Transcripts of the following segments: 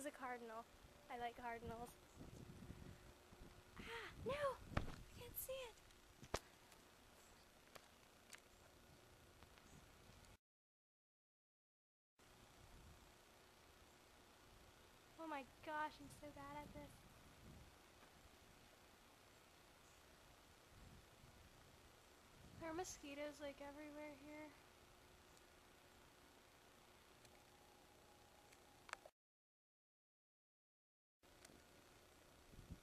was a cardinal. I like cardinals. Ah, no! I can't see it. Oh my gosh, I'm so bad at this. There are mosquitoes like everywhere here.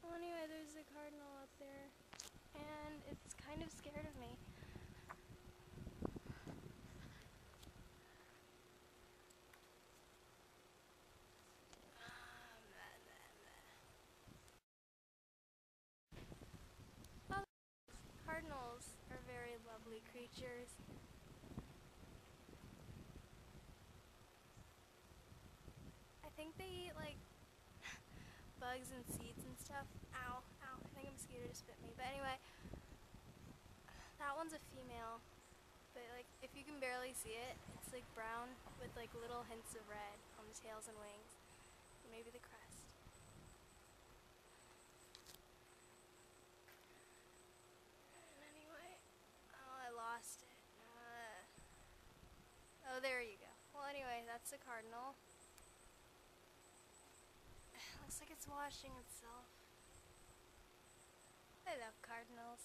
Well, anyway, there's a cardinal up there, and it's kind of scared of me. Cardinals are very lovely creatures. I think they eat like bugs and seeds and stuff. Ow, ow, I me. But anyway, that one's a female. But like, if you can barely see it, it's like brown with like little hints of red on the tails and wings. Maybe the crest. And anyway, oh, I lost it. Uh, oh, there you go. Well, anyway, that's the cardinal. Looks like it's washing itself. I love cardinals.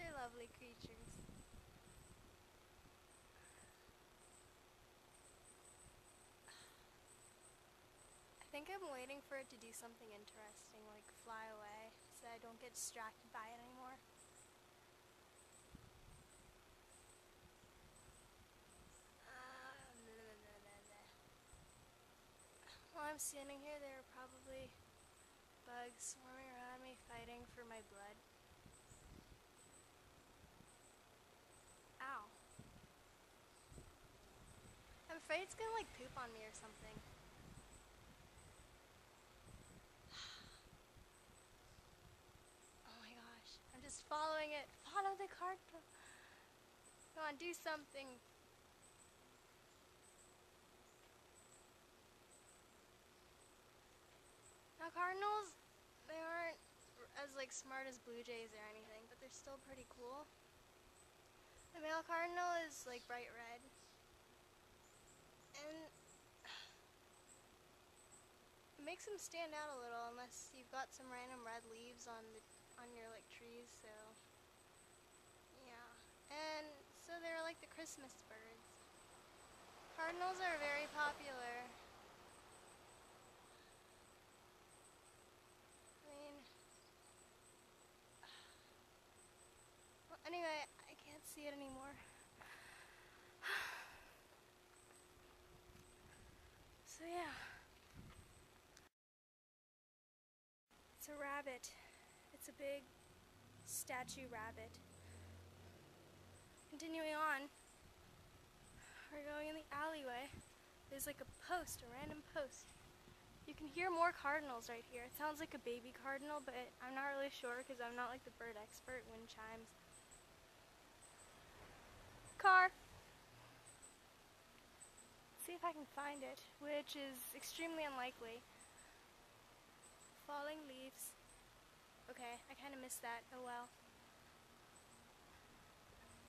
They're lovely creatures. I think I'm waiting for it to do something interesting, like fly away, so I don't get distracted by it anymore. While I'm standing here, there are probably bugs swarming for my blood. Ow. I'm afraid it's gonna like poop on me or something. Oh my gosh. I'm just following it. Follow the cardinal. Come on, do something. Now cardinals, they aren't as like smart as blue jays or anything, but they're still pretty cool. The male cardinal is like bright red. And it makes them stand out a little unless you've got some random red leaves on the on your like trees, so yeah. And so they're like the Christmas birds. Cardinals are very popular. I mean, well, anyway, I can't see it anymore. So yeah. It's a rabbit. It's a big statue rabbit. Continuing on, we're going in the alleyway. There's like a post, a random post. You can hear more cardinals right here. It sounds like a baby cardinal, but I'm not really sure because I'm not like the bird expert. Wind chimes. Car. See if I can find it, which is extremely unlikely. Falling leaves. Okay, I kind of missed that. Oh well.